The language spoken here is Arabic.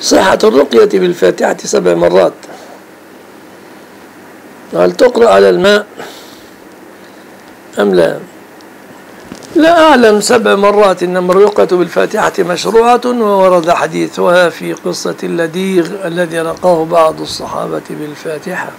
صحة الرقية بالفاتحة سبع مرات. هل تقرأ على الماء؟ أم لا؟ لا أعلم. سبع مرات إنما الرقية بالفاتحة مشروعة وورد حديثها في قصة اللديغ الذي رقاه بعض الصحابة بالفاتحة.